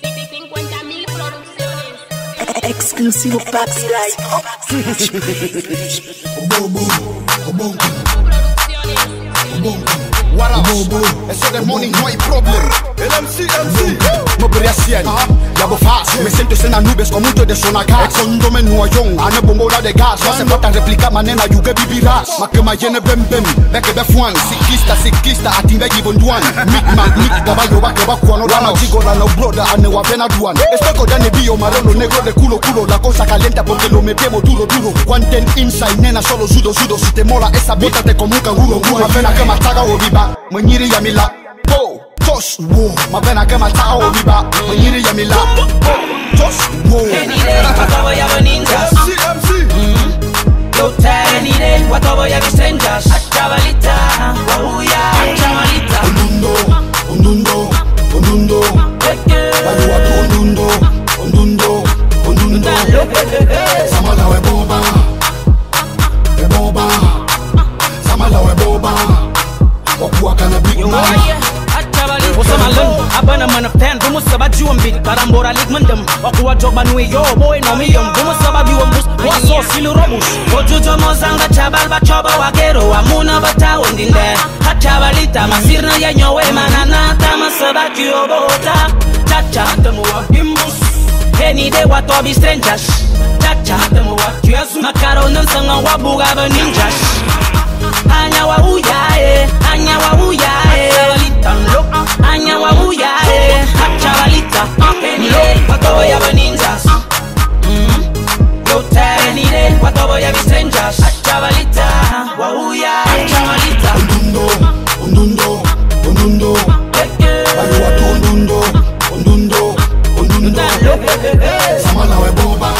50 mil producciones. Exclusivo Papi Life. What up? Boom, boom. Eso de money no hay problem. El MC, MC. No, no, no, no, Me siento en las nubes con mucho de zona gas. Cuando me nuoyon, ane bombola de gas. No hace falta replicar manena, you que vivirás. Ma que ma yene bem bem. Ve que be fuan. Sikista, sikista, atimbe gibon duan. Mic man, mic caballo va que va cuando la chico la no brother, ane wa pena duan. Estoy con Danny Bio, marrón negro de culo, culo. La cosa calienta porque lo metemos duro, duro. Quanten inside, nena, solo sudo, sudo. Si te mola esa bota, te como un canguro. Ma pena que mataga o viva. Mwenyiri ya mila. Oh. Just wo, Just whoa, my pen I came a tao riba, when you yamila. Just whoa. MC, MC. man um. of pen bumusaba jiwombili barambora ligmandam wakuwajobanuiyoboe nomiyom bumusaba biwombus wasosilirobush ojujomosanga cabal bacoba wagero wamuna batawondinde hacabalita masirna yenyowe eh, mananata masaba jiyobota oh, caca tamowabimbus henide watobi strangers? Caca tamowa jesu makaronansanga wabuga baninjas hanya wauya any day, watobo ya be strangers Chavalita, wa uyae Chavalita. Ondundo, ondundo, ondundo Bali watu ondundo, ondundo, ondundo Samala we boba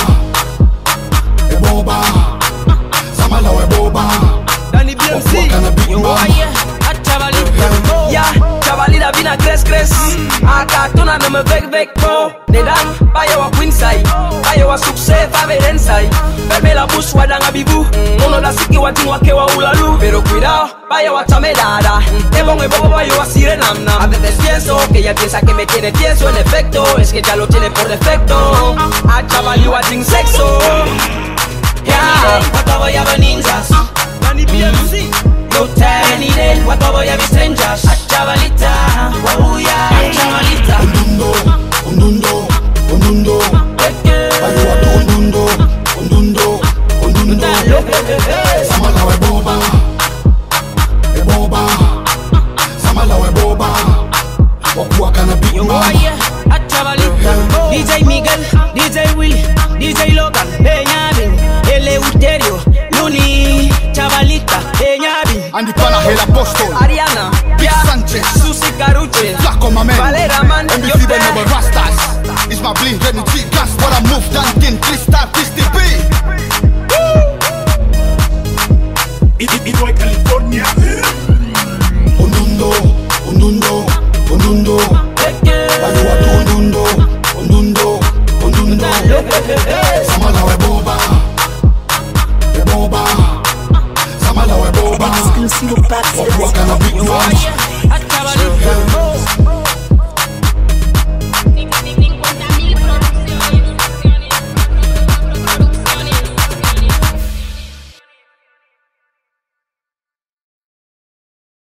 We boba Samala we boba Danny big man. Ja, chavalida vina cres cres Akatuna no me vek vek po Nedan, bayo wa quinsai Bayo wa succès, va verensai Verme la bus wa danga bibu Mono la siki wa tingwa ke wa ulalu Pero cuidado, bayo wa tamelada Te pongo bobo bayo wa sire nam nam A veces pienso que ella piensa que me tiene tieso. En efecto, es que ya lo tiene por defecto. A chaval wa ting sexo Ariana, Big Sanchez, Susi Caruche, Flaco Valera Man, Never Rastas. It's my bling, let me cheat, that's what I move, Duncan, Crystal, Christy B. Illinois, California. Onundo, onundo, onundo. Bayo watu onundo, onundo, you a bop. What, what kind of beat do